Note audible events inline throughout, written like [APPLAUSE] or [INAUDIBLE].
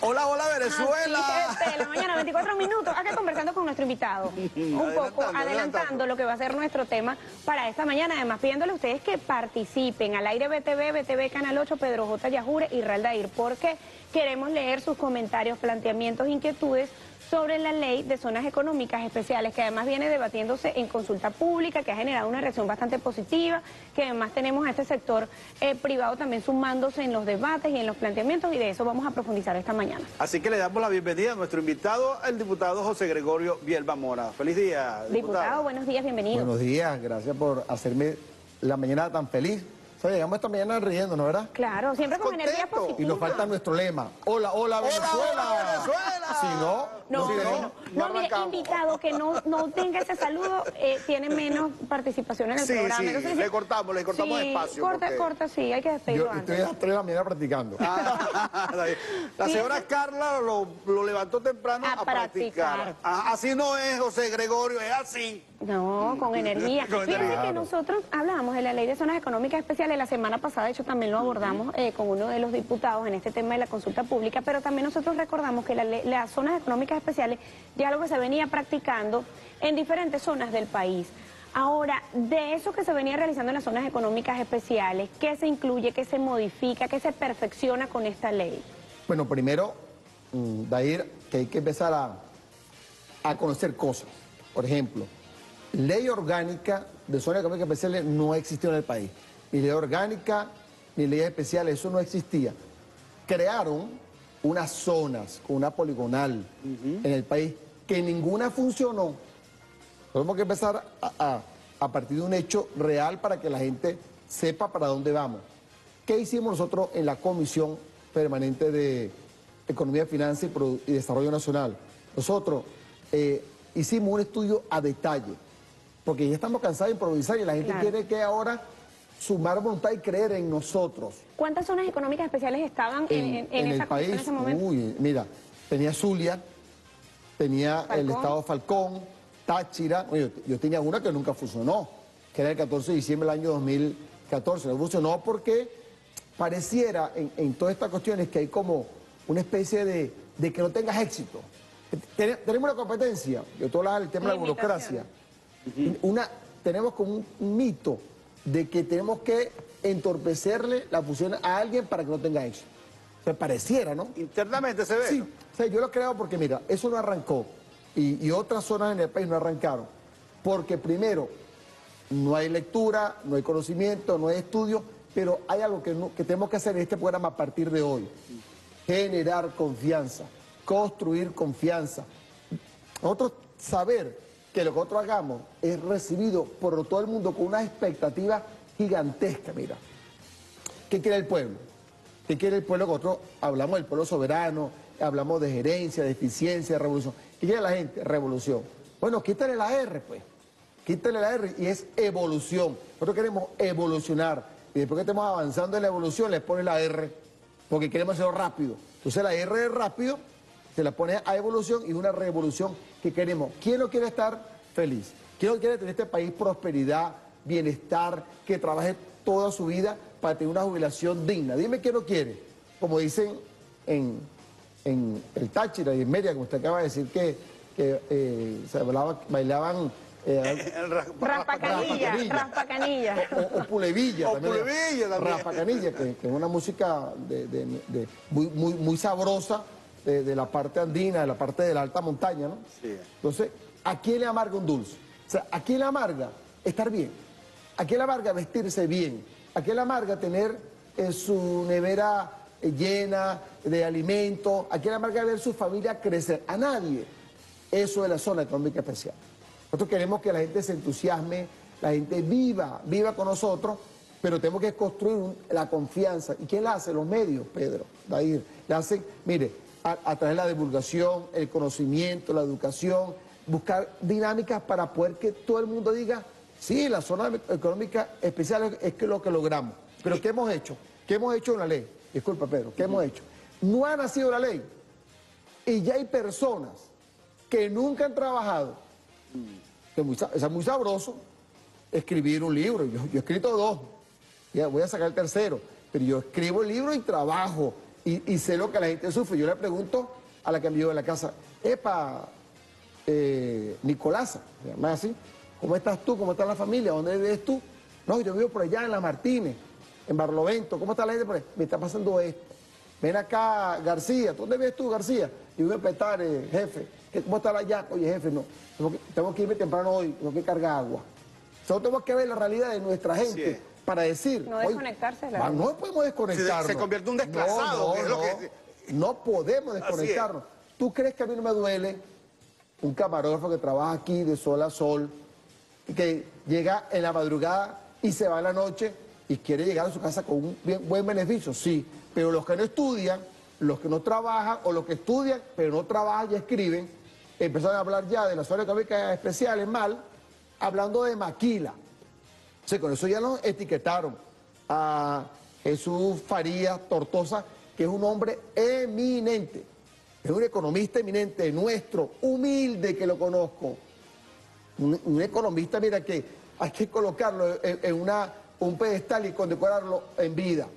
Hola, hola Venezuela. Así es, de la mañana, 24 minutos, acá conversando con nuestro invitado. Un poco Adelantando, adelantando adelantando. lo que va a ser nuestro tema para esta mañana. Además, pidiéndole a ustedes que participen al aire BTV, BTV Canal 8, Pedro J. Yajure y Raldair, porque queremos leer sus comentarios, planteamientos, inquietudes sobre la ley de zonas económicas especiales, que además viene debatiéndose en consulta pública, que ha generado una reacción bastante positiva, que además tenemos a este sector eh, privado también sumándose en los debates y en los planteamientos, y de eso vamos a profundizar esta mañana. Así que le damos la bienvenida a nuestro invitado, el diputado José Gregorio Bielba Mora. Feliz día, diputado. Diputado, buenos días, bienvenido. Buenos días, gracias por hacerme la mañana tan feliz. O sea, llegamos esta mañana riéndonos, ¿verdad? Claro, siempre con Contento. energía positiva. Y nos falta nuestro lema. Hola, hola, Venezuela. hola, Venezuela. Si no, No, si no, no, no, no mire, invitado que no, no tenga ese saludo, eh, tiene menos participación en el Sí, programa. sí, Entonces, le cortamos, le cortamos sí, espacio, Corta, porque- corta, sí, hay que despedirlo Yo antes. estoy a las 3 de la mañana practicando. Ah, [LAUGHS] la señora Carla lo, lo levantó temprano A a, practicar. practicar. Ah, así no es, José Gregorio, es así. No, con [LAUGHS] energía. Con Fíjense energía. que nosotros hablábamos de la ley de zonas económicas especiales la semana pasada, de hecho también lo abordamos eh, con uno de los diputados en este tema de la consulta pública, pero también nosotros recordamos que la ley- las zonas económicas especiales ya algo que se venía practicando en diferentes zonas del país. Ahora, de eso que se venía realizando en las zonas económicas especiales, ¿qué se incluye, qué se modifica, qué se perfecciona con esta ley? Bueno, primero, mm, Dair, que hay que empezar a, a conocer cosas. Por ejemplo, ley orgánica de zonas económicas especiales no existió en el país. Ni ley orgánica, ni leyes especiales, eso no existía. Crearon unas zonas una poligonal en el país que ninguna funcionó. Tenemos que empezar a, a- a partir de un hecho real para que la gente sepa para dónde vamos. ¿Qué hicimos nosotros en la Comisión Permanente de Economía, Finanzas y Desarrollo Nacional? Nosotros eh, hicimos un estudio a detalle, porque ya estamos cansados de improvisar y la gente Claro. quiere que ahora sumar voluntad y creer en nosotros. ¿Cuántas zonas económicas especiales estaban en, en- en en esa el país, en ese momento? uy, mira, tenía Zulia, tenía el estado Falcón, Táchira, yo, yo tenía una que nunca funcionó, que era el 14 de diciembre del año 2014, no funcionó porque pareciera en, todas estas cuestiones que hay como una especie de, de que no tengas éxito. Ten- tenemos una competencia, yo te hablaba del tema de la Una, tenemos como un, mito de que tenemos que entorpecerle la función a alguien para que no tenga éxito. O sea, pareciera, ¿no? Internamente se ve. Sí, ¿no? o sea, yo lo creo porque, mira, eso no arrancó y, y otras zonas en el país no arrancaron. Porque primero, no hay lectura, no hay conocimiento, no hay estudio, pero hay algo que, no- que tenemos que hacer en este programa a partir de hoy. Generar confianza, construir confianza. Nosotros saber que lo que nosotros hagamos es recibido por todo el mundo con una expectativa gigantesca, mira. ¿Qué quiere el pueblo? ¿Qué quiere el pueblo? Nosotros hablamos del pueblo soberano, hablamos de gerencia, de eficiencia, de revolución. ¿Qué quiere la gente? Revolución. Bueno, quítale la R, pues. Quítale la R y es evolución. Nosotros queremos evolucionar. Y después que estemos avanzando en la evolución, le pones la R, porque queremos hacerlo rápido. Entonces la R es rápido, se la pone a evolución y una revolución que queremos. ¿Quién no quiere estar feliz? ¿Quién no quiere tener este país prosperidad, bienestar, que trabaje toda su vida para tener una jubilación digna? Dime quién no quiere. Como dicen en, en el Táchira y en Mérida, como usted acaba de decir, que, que, eh, se hablaba- bailaban eh, [LAUGHS] [LAUGHS] Raspacanilla, Raspacanilla. raspacanilla. o, o Pulevilla O también. Pulevilla también. Raspacanilla, que, que es una música de, de- de- muy, muy, muy sabrosa de, de la parte andina, de la parte de la alta montaña, ¿no? Sí. Entonces, ¿a quién le amarga un dulce? O sea, ¿a quién le amarga estar bien? ¿A quién le amarga vestirse bien? ¿A quién le amarga tener eh, su nevera eh, llena de alimentos? ¿A quién le amarga ver su familia crecer? A nadie. Eso es la zona económica especial. Nosotros queremos que la gente se entusiasme, la gente viva, viva con nosotros, pero tenemos que construir un- la confianza. ¿Y quién la hace? Los medios, Pedro, Dair. La hacen, mire, a, a través de la divulgación, el conocimiento, la educación, buscar dinámicas para poder que todo el mundo diga, sí, la zona económica especial es, que lo que logramos. Pero ¿qué hemos hecho? ¿Qué hemos hecho en la ley? Disculpa, Pedro, ¿qué hemos hecho? No ha nacido la ley. Y ya hay personas que nunca han trabajado. Es muy, es muy sabroso escribir un libro. Yo, yo he escrito dos. Ya voy a sacar el tercero. Pero yo escribo el libro y trabajo. Y, y sé lo que la gente sufre. Yo le pregunto a la que me llevo de la casa, epa, eh, Nicolasa, se llama así, ¿cómo estás tú? ¿Cómo está la familia? ¿Dónde vives tú? No, yo vivo por allá en La Martínez, en Barlovento, ¿cómo está la gente por ahí? Me está pasando esto. Ven acá, García, ¿dónde vives tú, García? Y voy a petar, eh, jefe, ¿qué- ¿cómo está la yaca? Oye, jefe, no, tengo que, tengo que irme temprano hoy, tengo que cargar agua. Solo tenemos que ver la realidad de nuestra gente. Para decir... No desconectarse la. No podemos desconectarnos. Se- se convierte en un desclasado, No, que es no, lo no. que- No podemos desconectarnos. ¿Tú crees que a mí no me duele un camarógrafo que trabaja aquí de sol a sol, que llega en la madrugada y se va en la noche y quiere llegar a su casa con un bien- buen beneficio? Sí, pero los que no estudian, los que no trabajan o los que estudian pero no trabajan y escriben, empezaron a hablar ya de las zonas económicas especiales mal, hablando de maquila. O con eso ya nos etiquetaron a Jesús Farías Tortosa, que es un hombre eminente, es un economista eminente, nuestro, humilde que lo conozco. Un, economista, mira, que hay que colocarlo en, una, un pedestal y condecorarlo en vida.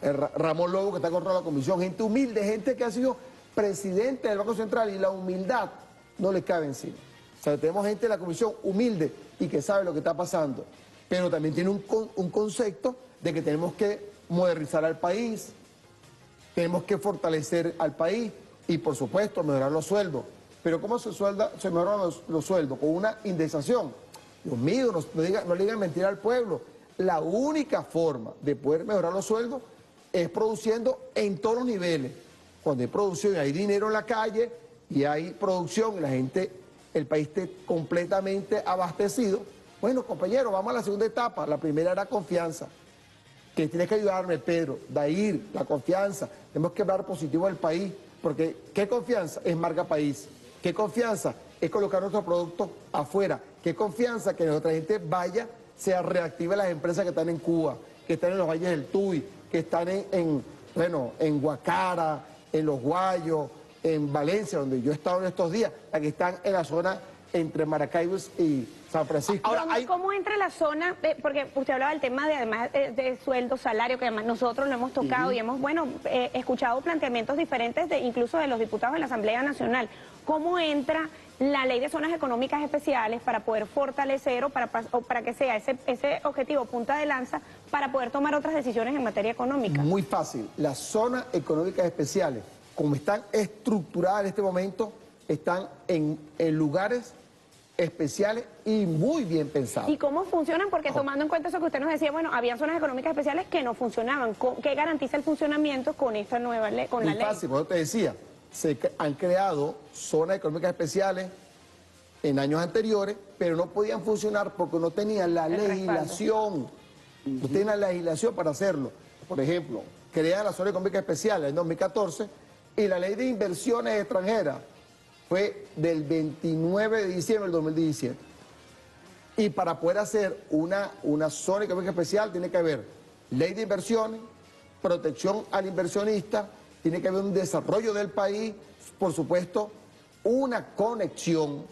Eh, Ra- Ramón Lobo, que está controlando la comisión, gente humilde, gente que ha sido presidente del Banco Central y la humildad no le cabe encima. O sea, tenemos gente de la comisión humilde y que sabe lo que está pasando, pero también tiene un, con- un concepto de que tenemos que modernizar al país, tenemos que fortalecer al país y, por supuesto, mejorar los sueldos. Pero ¿cómo se, suelda, se mejoran los, sueldos? Con una indexación. Dios mío, no, no no le digan mentira al pueblo. La única forma de poder mejorar los sueldos es produciendo en todos los niveles. Cuando hay producción y hay dinero en la calle y hay producción la gente, el país esté completamente abastecido. Bueno, compañeros, vamos a la segunda etapa. La primera era confianza que tienes que ayudarme, Pedro, Dair, la confianza. Tenemos que hablar positivo del país, porque ¿qué confianza? Es marca país. ¿Qué confianza? Es colocar nuestros productos afuera. ¿Qué confianza? Que nuestra gente vaya, se reactive las empresas que están en Cuba, que están en los valles del Tuy, que están en, en, bueno, en Guacara, en Los Guayos, en Valencia, donde yo he estado en estos días, las que están en la zona entre Maracaibo y San Francisco. Ahora, ¿Cómo, hay- cómo entra la zona? eh, porque usted hablaba del tema de además de, de sueldo, salario, que además nosotros lo hemos tocado y hemos, bueno, eh, escuchado planteamientos diferentes de incluso de los diputados en la Asamblea Nacional. ¿Cómo entra la ley de zonas económicas especiales para poder fortalecer o para, o para que sea ese, ese objetivo punta de lanza para poder tomar otras decisiones en materia económica? Muy fácil. Las zonas económicas especiales, como están estructuradas en este momento, están en, en lugares especiales y muy bien pensados. ¿Y cómo funcionan? Porque tomando en cuenta eso que usted nos decía, bueno, había zonas económicas especiales que no funcionaban. ¿Cómo- ¿Qué garantiza el funcionamiento con esta nueva ley, con Muy la ley? fácil, por eso te decía, se han creado zonas económicas especiales en años anteriores, pero no podían funcionar porque no tenían la El legislación. No tenían la legislación para hacerlo. Por ejemplo, crean la zona económica especial en 2014 y la ley de inversiones extranjeras fue del 29 de diciembre del 2017. Y para poder hacer una, una zona económica especial tiene que haber ley de inversiones, protección al inversionista, tiene que haber un desarrollo del país, por supuesto, una conexión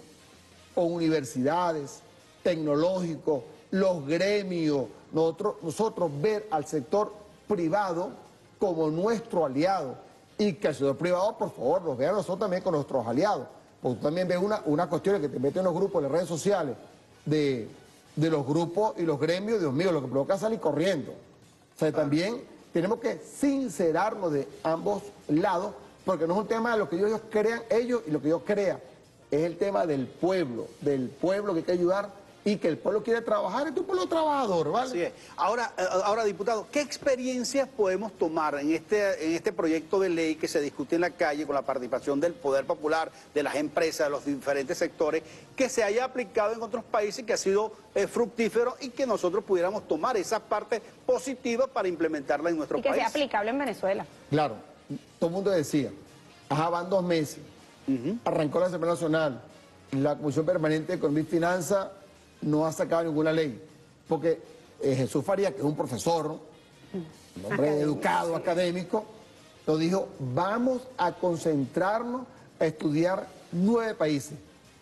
con universidades, tecnológicos, los gremios, nosotros, nosotros ver al sector privado como nuestro aliado y que el sector privado, por favor, nos vea a nosotros también con nuestros aliados. Porque tú también ves una, una cuestión que te meten en los grupos, en las redes sociales, de, de los grupos y los gremios, Dios mío, lo que provoca es salir corriendo. O sea, también tenemos que sincerarnos de ambos lados, porque no es un tema de lo que ellos crean ellos y lo que yo crea, es el tema del pueblo, del pueblo que hay que ayudar y que el pueblo quiere trabajar, es un pueblo trabajador, ¿vale? Así es. Ahora, eh, ahora, diputado, ¿qué experiencias podemos tomar en este, en este proyecto de ley que se discute en la calle con la participación del Poder Popular, de las empresas, de los diferentes sectores, que se haya aplicado en otros países, que ha sido eh, fructífero y que nosotros pudiéramos tomar esas partes positivas para implementarla en nuestro Y que país? sea aplicable en Venezuela. Claro, todo el mundo decía, ajá, van dos meses, arrancó la Asamblea Nacional, la Comisión Permanente de Economía y Finanzas no ha sacado ninguna ley, porque eh, Jesús Faría, que es un profesor, un hombre Académico, educado, académico, nos dijo, vamos a concentrarnos a estudiar nueve países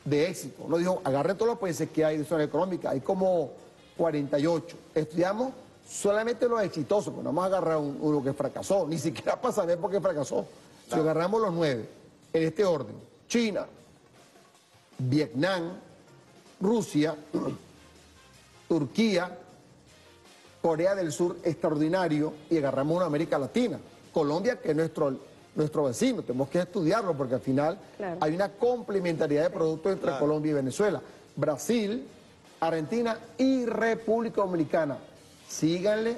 de éxito. Nos dijo, agarren todos los países que hay de zona económica, hay como 48. Estudiamos solamente los exitosos, pues no vamos a agarrar un- uno que fracasó, ni siquiera para saber por qué fracasó. Si agarramos los nueve, en este orden, China, Vietnam, Rusia, [CLEARS THROAT] Turquía, Corea del Sur extraordinario y agarramos una América Latina. Colombia, que es nuestro, nuestro vecino, tenemos que estudiarlo porque al final Claro. hay una complementariedad de productos entre Claro. Colombia y Venezuela. Brasil, Argentina y República Dominicana. Síganle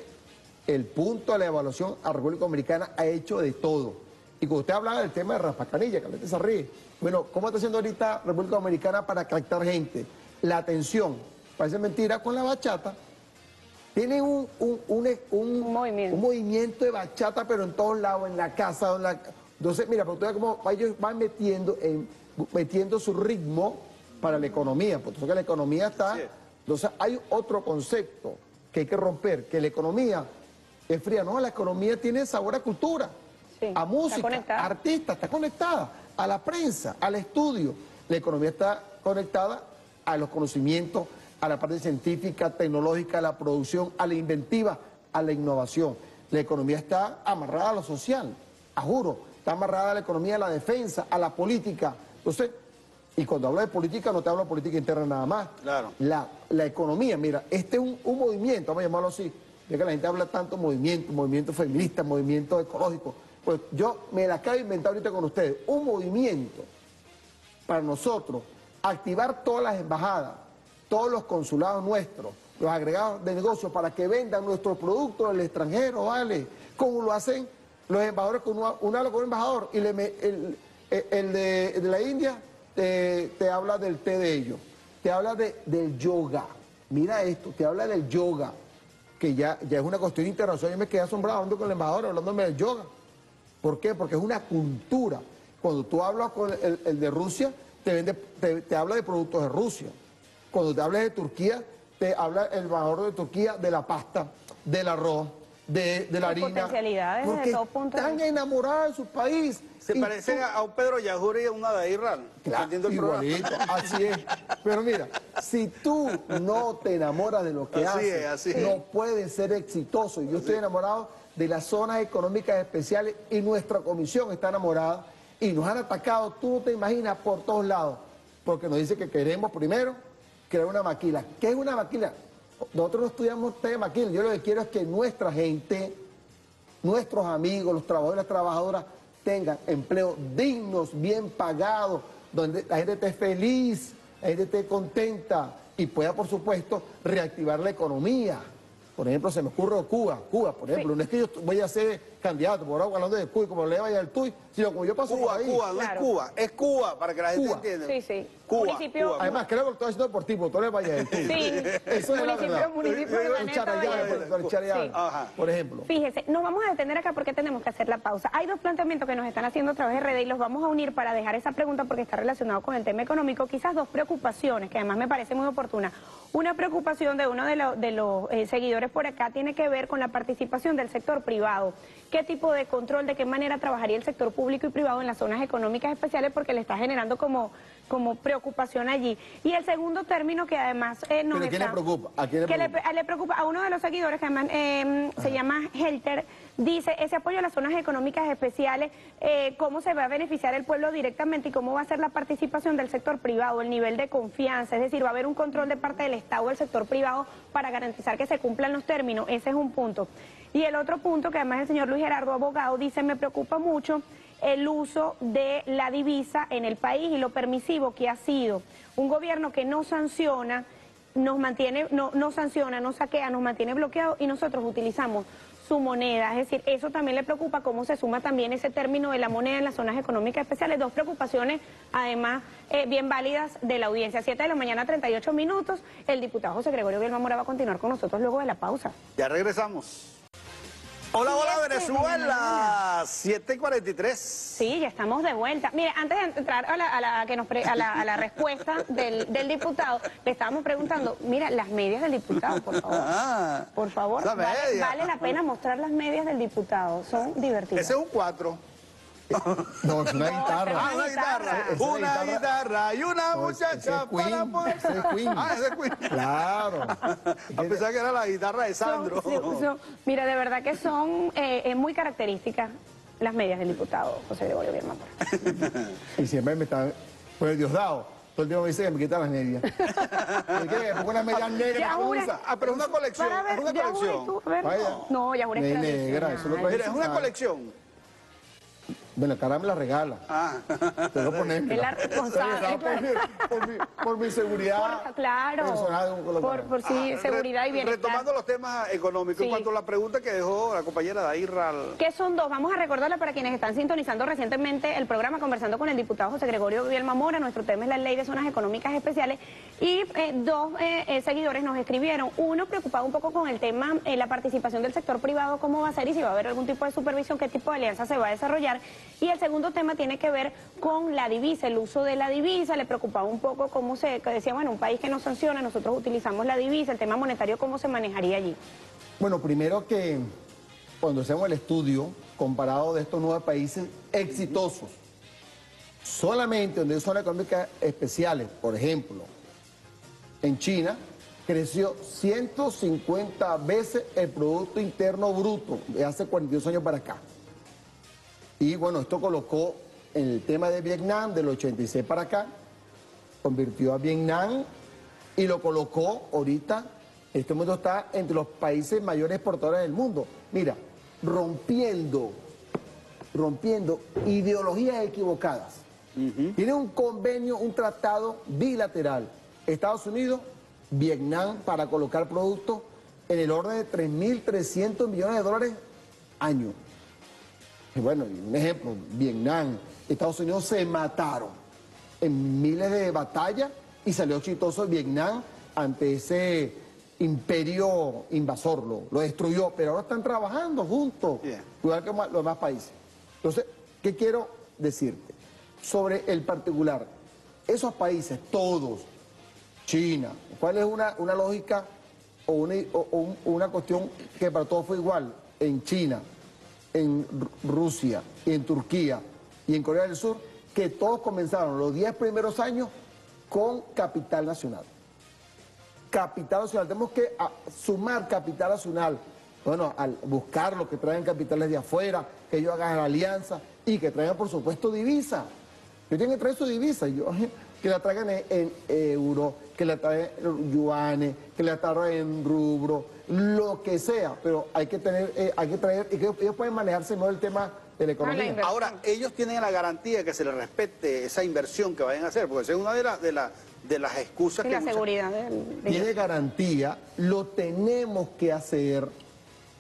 el punto de la evaluación a República Dominicana ha hecho de todo. Y cuando usted hablaba del tema de Raspacanilla, que la gente se ríe. Bueno, ¿cómo está haciendo ahorita República Dominicana para captar gente? La atención, parece mentira, con la bachata. Tienen un, un, un, movimiento. un movimiento de bachata, pero en todos lados, en la casa. En la... Entonces, mira, pero tú ves cómo ellos van metiendo, en, metiendo su ritmo para la economía. Porque la economía está... Sí. Entonces, hay otro concepto que hay que romper, que la economía es fría. No, la economía tiene sabor a cultura, Sí, a música, a artistas, está conectada a la prensa, al estudio. La economía está conectada a los conocimientos, a la parte científica, tecnológica, a la producción, a la inventiva, a la innovación. La economía está amarrada a lo social, a juro, está amarrada a la economía, a la defensa, a la política. Entonces, y cuando hablo de política no te hablo de política interna nada más. Claro. La, la economía, mira, este es un, un movimiento, vamos a llamarlo así, ya que la gente habla tanto movimiento, movimiento feminista, movimiento ecológico. Pues yo me la acabo de inventar ahorita con ustedes, un movimiento para nosotros, activar todas las embajadas, todos los consulados nuestros, los agregados de negocio para que vendan nuestros productos al extranjero, ¿vale? Como lo hacen los embajadores, con uno habla con un embajador y el, de, la India te, habla del té de ellos, te habla de, del yoga, mira esto, te habla del yoga, que ya, ya es una cuestión internacional, yo me quedé asombrado hablando con el embajador, hablándome del yoga. ¿Por qué? Porque es una cultura. Cuando tú hablas con el de Rusia, te, vende, te, te habla de productos de Rusia. Cuando te hablas de Turquía, te habla el embajador de Turquía de la pasta, del arroz, de, de la De harina. potencialidades desde Porque todo punto de están vista. enamorados de su país. Se Y parecen tú- a un Pedro Yajuri y a una de Israel. Claro, el igualito, así es. [LAUGHS] Pero mira, si tú no te enamoras de lo que Así haces, es, así es. no puedes ser exitoso. Y yo estoy enamorado de las zonas económicas especiales y nuestra comisión está enamorada y nos han atacado, tú te imaginas, por todos lados, porque nos dice que queremos primero crear una maquila. ¿Qué es una maquila? Nosotros no estudiamos de maquila, yo lo que quiero es que nuestra gente nuestros amigos, los trabajadores y las trabajadoras tengan empleos dignos, bien pagados, donde la gente esté feliz, la gente esté contenta y pueda, por supuesto, reactivar la economía. Por ejemplo, se me ocurre Cuba, Cuba, por ejemplo, no es que yo voy a ser candidato, por ahora hablando de Cuba, como le vaya al TUI, sino como yo paso por Cuba, ahí. Cuba, no Claro. es Cuba, es Cuba, para que la gente Cuba. entienda. Sí, sí. Cuba, Municipio- Cuba. Además, creo que lo estoy haciendo por ti, porque tú eres Valle del TUI. Sí, Eso es la municipio, verdad. municipio de El Planeta por- por por ejemplo. Fíjese, nos vamos a detener acá porque tenemos que hacer la pausa. Hay dos planteamientos que nos están haciendo a través de redes y los vamos a unir para dejar esa pregunta porque está relacionado con el tema económico. Quizás dos preocupaciones que además me parece muy oportuna. Una preocupación de uno de, lo- de los eh, seguidores por acá tiene que ver con la participación del sector privado. ¿Qué tipo de control, de qué manera trabajaría el sector público y privado en las zonas económicas especiales? Porque le está generando como, como preocupación allí. Y el segundo término que además eh, nos ¿Pero quién le está- preocupa? ¿A quién le que preocupa? a- le preocupa a uno de los seguidores que además eh, se llama Helter, dice ese apoyo a las zonas económicas especiales, eh, cómo se va a beneficiar el pueblo directamente y cómo va a ser la participación del sector privado, el nivel de confianza, es decir, va a haber un control de parte del Estado o del sector privado para garantizar que se cumplan los términos, ese es un punto. Y el otro punto que además el señor Luis Gerardo, abogado, dice, me preocupa mucho el uso de la divisa en el país y lo permisivo que ha sido un gobierno que no sanciona nos mantiene, no, no sanciona, no saquea, nos mantiene bloqueados y nosotros utilizamos su moneda. Es decir, eso también le preocupa cómo se suma también ese término de la moneda en las zonas económicas especiales. Dos preocupaciones, además, eh, bien válidas de la audiencia. Siete de la mañana, 38 minutos. El diputado José Gregorio Vilma Mora va a continuar con nosotros luego de la pausa. Ya regresamos. Hola, hola Venezuela, 7.43. Sí, ya estamos de vuelta. Mire, antes de entrar a la, a la que nos pre- a la, a la respuesta del, del diputado, le estábamos preguntando, mira, las medias del diputado, por favor. [LAUGHS] Ah, Por favor, vale, vale la pena mostrar las medias del diputado, son divertidas. Ese es un 4. [LAUGHS] No, es una guitarra. Ah, una guitarra. Es Una guitarra. guitarra y una muchacha es Queen, para poder... ese es Queen. Ah, ese es Queen. Claro. A pesar que era la guitarra de Sandro. son- son- mira, de verdad que son eh, eh, muy características las medias del diputado José Gregorio Bierman. Y siempre me está. Pues Diosdado, todo el tiempo me dice que me quita las medias. ¿Por qué? Porque una media negra Ya, que jure. usa. Ah, pero es una colección, Para ver, es una colección. tú, ver. No, Yahuri es Ne- negra, tradicional. eso lo Mira, es una Ah. colección. Bueno, cara me la regala. Ah. Tengo que ponerme. Es la responsable. Por mi, por mi- por mi seguridad Por- claro, personal. de un por, por sí, Ah, seguridad y bienestar. Retomando los temas económicos, Sí. en cuanto a la pregunta que dejó la compañera Dairra. al- que son dos. Vamos a recordarla para quienes están sintonizando recientemente el programa conversando con el diputado José Gregorio Bielma Mora. Nuestro tema es la ley de zonas económicas especiales. Y eh, dos eh, eh, seguidores nos escribieron. Uno preocupado un poco con el tema, eh, la participación del sector privado, cómo va a ser y si va a haber algún tipo de supervisión, qué tipo de alianza se va a desarrollar. Y el segundo tema tiene que ver con la divisa, el uso de la divisa. Le preocupaba un poco cómo se, decía, bueno, un país que no sanciona, nosotros utilizamos la divisa, el tema monetario, cómo se manejaría allí. Bueno, primero que cuando hacemos el estudio comparado de estos nueve países exitosos, solamente donde hay zonas económicas especiales, por ejemplo, en China, creció 150 veces el Producto Interno Bruto de hace 42 años para acá. Y bueno, esto colocó en el tema de Vietnam del 86 para acá, convirtió a Vietnam y lo colocó ahorita, en este momento está entre los países mayores exportadores del mundo. Mira, rompiendo, rompiendo ideologías equivocadas. Tiene un convenio, un tratado bilateral. Estados Unidos, Vietnam para colocar productos en el orden de 3.300 millones de dólares año. Y bueno, un ejemplo, Vietnam, Estados Unidos se mataron en miles de batallas y salió exitoso Vietnam ante ese imperio invasor, lo, lo destruyó, pero ahora están trabajando juntos, Bien. igual que los demás países. Entonces, ¿qué quiero decirte? Sobre el particular, esos países, todos, China, ¿cuál es una, una lógica o una, o- o un- una cuestión que para todos fue igual? En China, en Ru- Rusia en Turquía y en Corea del Sur, que todos comenzaron los 10 primeros años con capital nacional. Capital nacional, tenemos que ah, sumar capital nacional. Bueno, al buscar los que traen capitales de afuera, que ellos hagan alianza y que traigan, por supuesto, divisa. Ellos tienen que traer su divisa. Yo, [LAUGHS] que la traigan en, en euro, que la traigan en yuanes, que la traigan en rubro, lo que sea. Pero hay que tener, eh, hay que traer, y que ellos, ellos pueden manejarse no el tema de la economía. Ahora, ellos tienen la garantía de que se les respete esa inversión que vayan a hacer, porque esa es una de, las de, las de las excusas Y que la muchas- seguridad del- tiene garantía, lo tenemos que hacer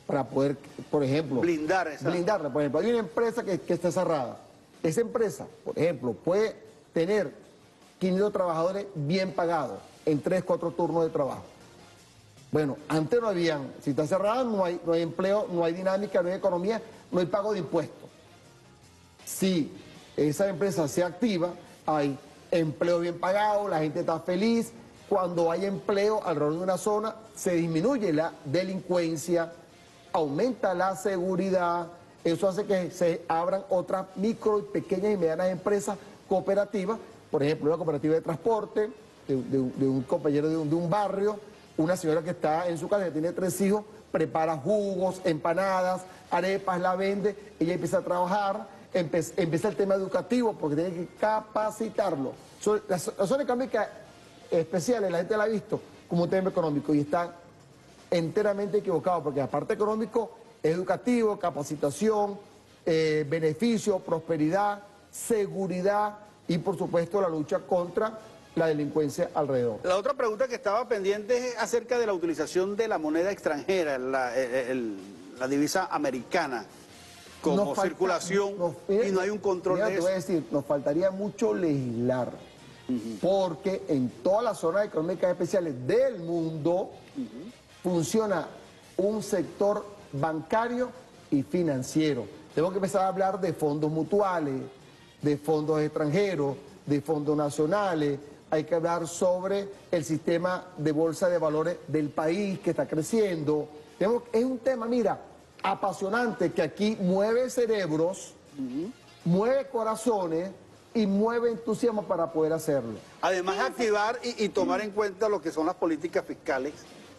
para poder, por ejemplo, Blindar esa- blindarla. Por ejemplo, hay una empresa que, que está cerrada. Esa empresa, por ejemplo, puede tener 500 trabajadores bien pagados en 3, 4 turnos de trabajo. Bueno, antes no habían, si está cerrada no hay, no hay empleo, no hay dinámica, no hay economía, no hay pago de impuestos. Si esa empresa se activa, hay empleo bien pagado, la gente está feliz. Cuando hay empleo alrededor de una zona, se disminuye la delincuencia, aumenta la seguridad. Eso hace que se abran otras micro, pequeñas y medianas empresas cooperativas. Por ejemplo, una cooperativa de transporte, de, un compañero de un barrio, una señora que está en su casa, que tiene tres hijos, prepara jugos, empanadas, arepas, la vende, ella empieza a trabajar, empieza el tema educativo porque tiene que capacitarlo. So- la, la zona económica especial, la gente la ha visto como un tema económico y está enteramente equivocado porque aparte económico, educativo, capacitación, eh, beneficio, prosperidad, seguridad y por supuesto la lucha contra la delincuencia alrededor. La otra pregunta que estaba pendiente es acerca de la utilización de la moneda extranjera, la, el- el- la divisa americana, como Nos falta- circulación nos- y no hay un control mira, de te eso. voy a decir, nos faltaría mucho legislar, porque en todas las zonas económicas especiales del mundo funciona un sector bancario y financiero. Tengo que empezar a hablar de fondos mutuales, de fondos extranjeros, de fondos nacionales. Hay que hablar sobre el sistema de bolsa de valores del país que está creciendo. Es un tema, mira, apasionante que aquí mueve cerebros mueve corazones y mueve entusiasmo para poder hacerlo. Además, activar y, y tomar en cuenta lo que son las políticas fiscales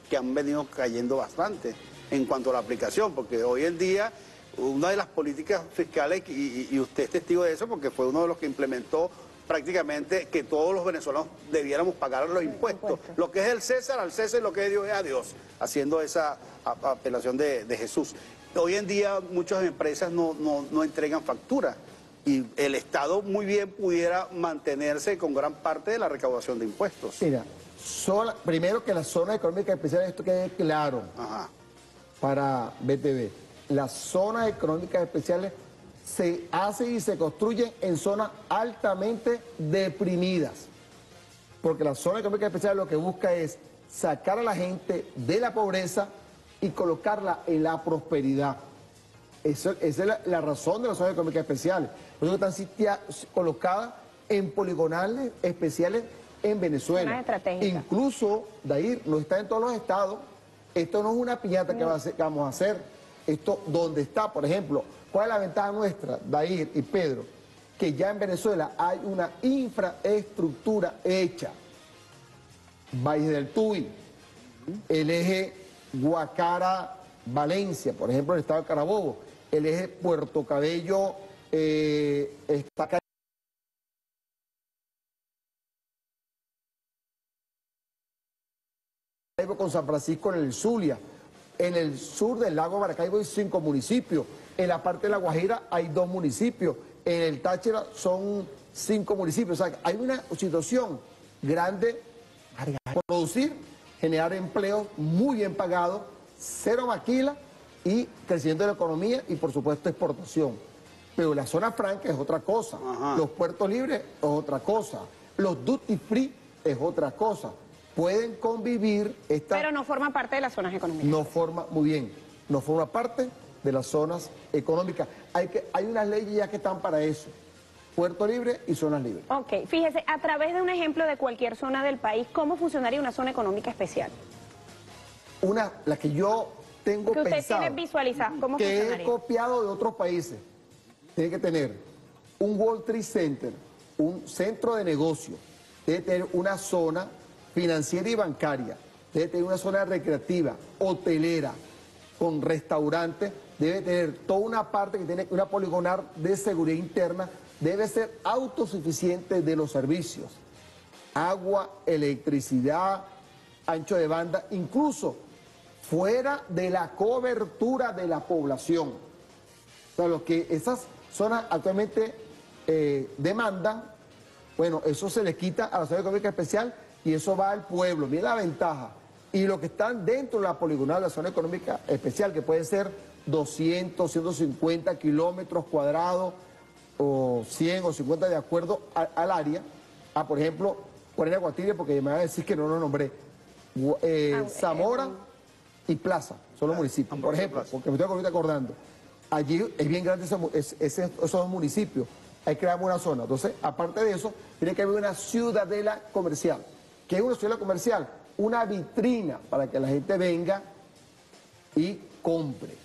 que han venido cayendo bastante en cuanto a la aplicación, porque hoy en día una de las políticas fiscales, y, y usted es testigo de eso, porque fue uno de los que implementó prácticamente que todos los venezolanos debiéramos pagar los impuestos. Lo que es el César al César y lo que es Dios es a Dios, haciendo esa apelación de, de Jesús. Hoy en día muchas empresas no, no, no entregan factura y el Estado muy bien pudiera mantenerse con gran parte de la recaudación de impuestos. Mira, sola- primero que las zonas económicas especiales, esto quede claro Ajá. para BTV. Las zonas económicas especiales se hacen y se construyen en zonas altamente deprimidas. Porque la zona económica especial lo que busca es sacar a la gente de la pobreza y colocarla en la prosperidad. Eso- esa es la, la razón de las zonas económicas especiales. Por eso están sitia- colocadas en poligonales especiales en Venezuela. Incluso, Dair, no está en todos los estados. Esto no es una piñata que, va a hacer- que vamos a hacer. Esto, donde está, por ejemplo, ¿cuál es la ventaja nuestra, Dair y Pedro? Que ya en Venezuela hay una infraestructura hecha. Valle del Tuy, el eje Guacara-Valencia, por ejemplo, el estado de Carabobo, el eje Puerto Cabello, eh, está con San Francisco en el Zulia. En el sur del lago Maracaibo hay cinco municipios. En la parte de La Guajira hay dos municipios. En el Táchira son cinco municipios. O sea, hay una situación grande para producir, generar empleos muy bien pagados, cero maquila y crecimiento de la economía y por supuesto exportación. Pero la zona franca es otra cosa. Ajá. Los puertos libres es otra cosa. Los duty free es otra cosa. Pueden convivir esta Pero no forma parte de las zonas económicas. no forma muy bien, no forma parte de las zonas económicas. Hay, que, hay unas leyes ya que están para eso. Puerto libre y zonas libres. Ok, fíjese, a través de un ejemplo de cualquier zona del país, ¿cómo funcionaría una zona económica especial? Una, la que yo tengo Que usted pensado, tiene visualizado, ¿cómo que he funcionaría? copiado de otros países, tiene que tener un World Trade Center, un centro de negocio, debe tener una zona financiera y bancaria, debe tener una zona recreativa, hotelera, con restaurantes, debe tener toda una parte que tiene una poligonar de seguridad interna, debe ser autosuficiente de los servicios, agua, electricidad, ancho de banda, incluso fuera de la cobertura de la población. O sea, lo que esas zonas actualmente eh, demandan, bueno, eso se le quita a la zona económica especial y eso va al pueblo. Mira la ventaja. Y lo que están dentro de la poligonal de la zona económica especial, que pueden ser 200, 150 kilómetros cuadrados o 100 o 50 de acuerdo al área. Ah, por ejemplo, Guarena Guatire, porque me van a decir que no lo nombré. Eh, Ah, eh, Zamora y Plaza son los municipios. Por ejemplo, Plaza. porque me estoy acordando. Allí es bien grande ese ese- esos dos municipios. Que crear una zona. Entonces, aparte de eso, tiene que haber una ciudadela comercial. ¿Qué es una ciudadela comercial? Una vitrina para que la gente venga y compre.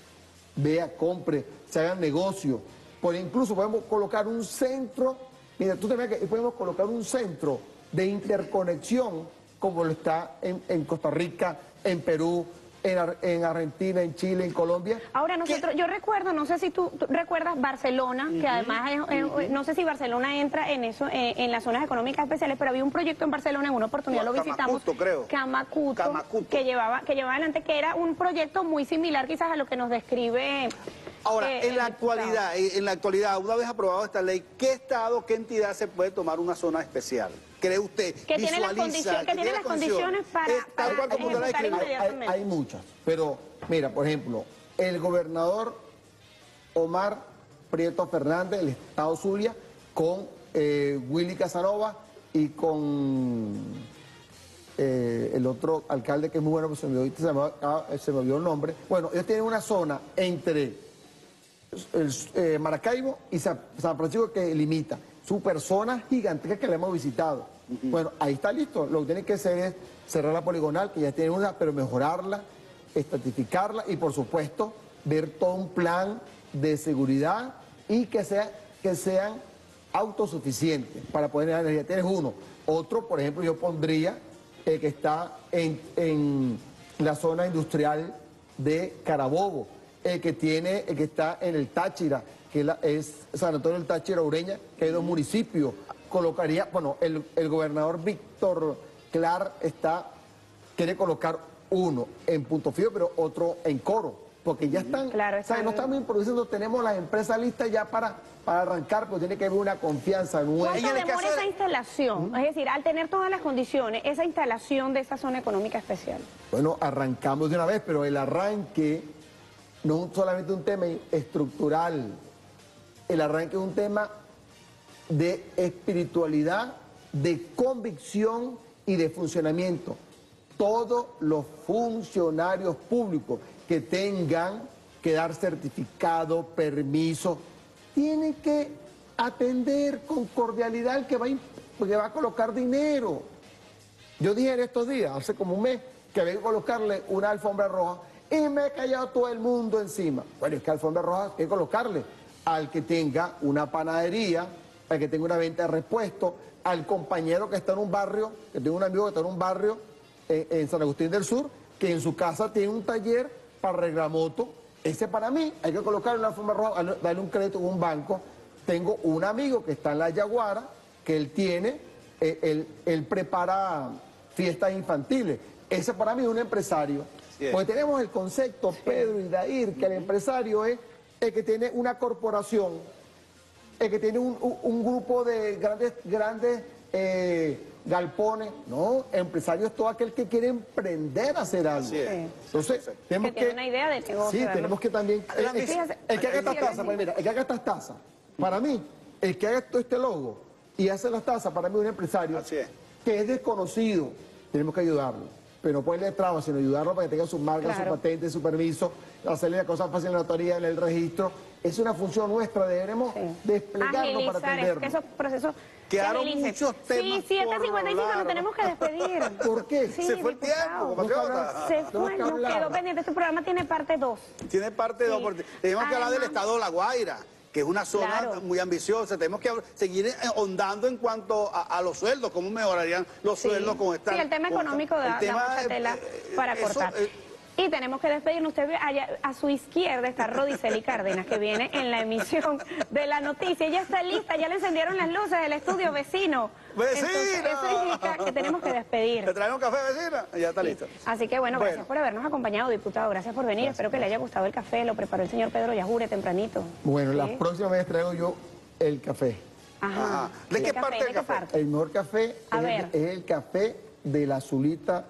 Vea, compre, se hagan negocio. Por incluso podemos colocar un centro, mira, tú te ves que podemos colocar un centro de interconexión como lo está en Costa Rica, en Perú, en, Ar- en Argentina, en Chile, en Colombia. Ahora nosotros, yo recuerdo, no sé si tú, tú recuerdas Barcelona, que además, es- no sé si Barcelona entra en eso, eh, en las zonas económicas especiales, pero había un proyecto en Barcelona, en una oportunidad lo visitamos. Camacuto, creo. Camacuto, Camacuto. que llevaba, que llevaba adelante, que era un proyecto muy similar quizás a lo que nos describe. Ahora, eh, en la el diputado. actualidad, en la actualidad, una vez aprobado esta ley, ¿qué estado, qué entidad se puede tomar una zona especial? ¿Cree usted? Que tiene las Visualiza, condicion- que tiene las condiciones para- ejecutar. Hay, muchas, pero mira, por ejemplo, el gobernador Omar Prieto Fernández, del Estado Zulia, con eh, Willy Casanova y con eh, el otro alcalde que es muy bueno, que se me, olvidó- se me- ah, se me olvidó el nombre. Bueno, ellos tienen una zona entre el, eh, Maracaibo y San, San Francisco que limita. Su persona gigantesca que la hemos visitado. Bueno, ahí está listo. Lo que tiene que hacer es cerrar la poligonal, que ya tiene una, pero mejorarla, estratificarla y por supuesto ver todo un plan de seguridad y que sea que sean autosuficientes para poder generar energía. Tienes uno. Otro, por ejemplo, yo pondría el que está en, en la zona industrial de Carabobo, el que tiene, el que está en el Táchira, que es la- es San Antonio del Táchira Ureña, que hay dos municipios. Colocaría, bueno, el, el gobernador Víctor Clar está, quiere colocar uno en Punto Fijo, pero otro en Coro, porque ya están, Claro, o sea, están- no estamos improvisando, tenemos las empresas listas ya para, para arrancar, pero tiene que haber una confianza nueva. ¿Cuánto demora de- esa instalación? Es decir, al tener todas las condiciones, esa instalación de esa zona económica especial. Bueno, arrancamos de una vez, pero el arranque no es solamente un tema estructural, el arranque es un tema de espiritualidad, de convicción y de funcionamiento. Todos los funcionarios públicos que tengan que dar certificado, permiso, tienen que atender con cordialidad al que va, que va a colocar dinero. Yo dije en estos días, hace como un mes, que había que colocarle una alfombra roja y me he callado todo el mundo encima. Bueno, es que alfombra roja hay que colocarle al que tenga una panadería, al que tenga una venta de repuestos, al compañero que está en un barrio, que tengo un amigo que está en un barrio en, en San Agustín del Sur, que en su casa tiene un taller para arreglar moto. Ese para mí hay que colocarle una alfombra roja, darle un crédito en un banco. Tengo un amigo que está en la Yaguara, que él tiene, eh, él, él prepara fiestas infantiles. Ese para mí es un empresario. Porque tenemos el concepto, Pedro y Dair, que el empresario es el que tiene una corporación, el que tiene un, grupo de grandes, grandes eh, galpones. No, empresario es todo aquel que quiere emprender a hacer algo. Entonces, tenemos Que que... tiene una idea de negocio, Sí, tenemos que también... El, el- Fíjese, el que haga estas tazas, pues mira, el que haga estas tazas, para mí, el que haga todo este logo y hace las tazas, para mí es un empresario Así es. que es desconocido. Tenemos que ayudarlo. Pero no ponerle trabas, sino ayudarlo para que tenga su marca, Claro. su patente, su permiso, hacerle las cosas fáciles en la notaría, en el registro. Es una función nuestra, debemos Sí. desplegarlo para Agilizar, es atenderlo. que esos procesos Quedaron muchos temas Sí, por 7.55 nos tenemos que despedir. [LAUGHS] ¿Por qué? Sí, Se fue el tiempo. Se fue, nos quedó pendiente. Este programa tiene parte 2. Tiene parte de Sí. dos, porque tenemos que hablar del estado de La Guaira, que es una zona Claro. muy ambiciosa. Tenemos que seguir eh, ahondando en cuanto a, a los sueldos, cómo mejorarían los Sí. sueldos con esta. Sí, el tema económico da, el da mucha eh, tela eh, para eso, cortar. eh, Y tenemos que despedirnos. Usted ve allá a su izquierda está Rodiceli Cárdenas, que viene en la emisión de la noticia. Ella está lista, ya le encendieron las luces del estudio vecino. ¡Vecina! Entonces, eso indica que tenemos que ¿Te despedir. traemos café, vecina? Ya está listo. Así que bueno, Bueno. gracias por habernos acompañado, diputado. Gracias por venir. Espero que le haya gustado el café. Lo preparó el señor Pedro Yajure tempranito. Bueno, la próxima vez traigo yo el café. Ajá. Ajá. ¿De ¿Y qué el parte del ¿De qué café? parte? El mejor café A es, ver. el, es el café de la Zulita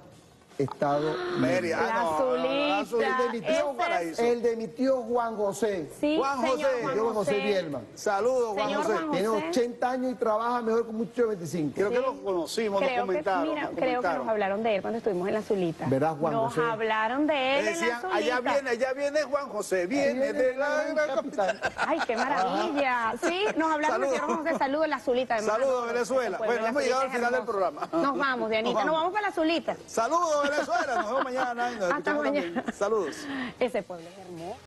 Estado Mary, ah, La paraíso. El de mi tío Juan José. Sí, Juan José. Juan Yo Juan José José. Bielman. Saludos, Juan José. Juan Tiene José. 80 años y trabaja mejor que muchos de 25. Creo que lo conocimos, nos Creo que, comentaron. mira, nos creo que nos hablaron de él cuando estuvimos en la Zulita. Verás, Juan Nos José. hablaron de él Le en la Zulita. allá viene, allá viene Juan José, viene de la gran capital. Ay, qué maravilla. Sí, nos hablaron de señor José. Saludos en la Zulita. Saludos, Venezuela. Bueno, hemos llegado al final del programa. Nos vamos, Dianita. Nos Nos vamos. vamos para la Zulita. Saludos, Venezuela. Nos vemos mañana. y nos Hasta escuchamos también. mañana. Saludos. Ese pueblo es hermoso.